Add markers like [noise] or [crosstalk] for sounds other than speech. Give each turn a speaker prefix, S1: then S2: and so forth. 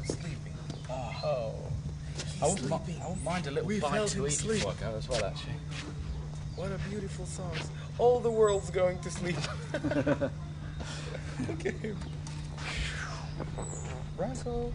S1: man's sleeping. Oh. oh. I wouldn't, I wouldn't mind a little
S2: We've
S1: bite to eat
S2: sleep.
S1: before I go as well, actually.
S2: What a beautiful song. All the world's going to sleep. [laughs] [laughs] Look at him. Russell.